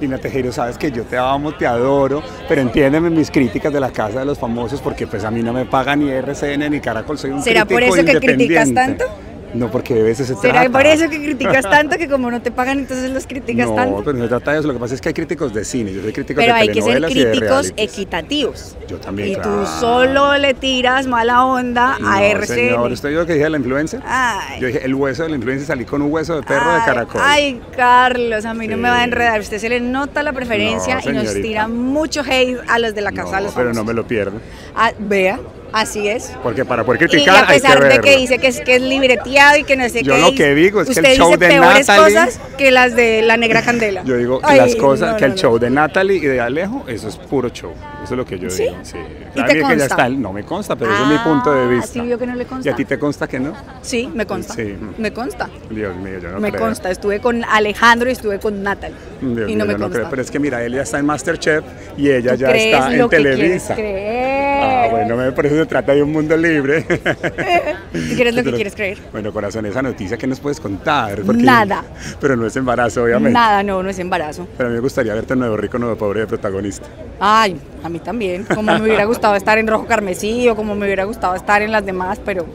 Lina Tejero, sabes que yo te amo, te adoro, pero entiéndeme mis críticas de la Casa de los Famosos porque pues a mí no me paga ni RCN ni Caracol, soy un ¿Será por crítico eso que criticas independiente. tanto? No, porque de veces se ¿Será trata. por eso que criticas tanto que como no te pagan entonces los criticas no, tanto? pero no se trata de eso. Lo que pasa es que hay críticos de cine, yo soy crítico Pero de hay que ser críticos equitativos. Yo también, Y claro. tú solo le tiras mala onda a No, RCN. señor, ¿usted oyó lo que dije de la influencer? Ay. Yo dije, el hueso de la influencer salí con un hueso de perro de caracol. Ay, Carlos, a mí no me va a enredar. Usted se le nota la preferencia No, y nos tira mucho hate a los de la casa No, de los pero no me lo pierdo. Ah, vea, así es. Porque para poder Y a criticar hay que pesar de que dice que es, que es libreteado y que no sé Yo qué. lo que digo es que el usted show dice de peores Natalie- cosas que las de la negra candela. Yo digo que Ay, las cosas, no, que el no. show de Natalie y de Alejo, eso es puro show. Eso es lo que yo ¿Sí? digo. Sí. ¿Y te que ya consta? está, no me consta, pero ese es mi punto de Ah, vista. sí vio que no le consta. ¿Y a ti te consta que no? Sí, me consta. Sí. Me consta. Dios mío, yo no me creo. consta. Estuve con Alejandro y estuve con Natalie. Dios y no mío, me yo no consta. creo. Pero es que mira, él ya está en Masterchef y ella ya está en Televisa. creer. Ah, bueno, por eso se trata de un mundo libre. ¿Tú quieres lo que quieres creer? Bueno, corazón, esa noticia que nos puedes contar. Porque- Nada. Pero no es embarazo, obviamente. Nada, no, no es embarazo. Pero a mí me gustaría verte en Nuevo Rico, Nuevo Pobre de protagonista. Ay, a mí también. Como me hubiera gustado estar en Rojo Carmesí o como me hubiera gustado estar en las demás, pero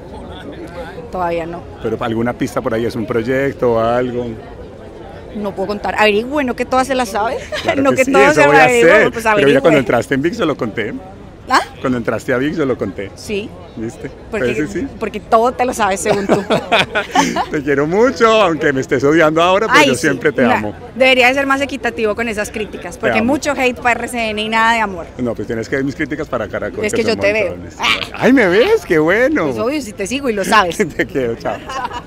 todavía no. Pero alguna pista por ahí es un proyecto o algo. No puedo contar. Averigüe, no que todas se las sabe. Claro no que, sí, eso se a averigüe, pues Pero ya cuando entraste en VIX yo lo conté. ¿Ah? Cuando entraste a VIX yo lo conté. Sí, ¿Viste? porque, Pues sí, sí. porque todo te lo sabes según tú. te quiero mucho, aunque me estés odiando ahora, pero Ay, yo sí, siempre te amo. Debería de ser más equitativo con esas críticas, porque mucho hate para RCN y nada de amor. No, pues tienes que ver mis críticas para Caracol. Es que yo te veo. Ay, ¿me ves? ¡Qué bueno! Pues obvio, si te sigo y lo sabes. te quiero, chao.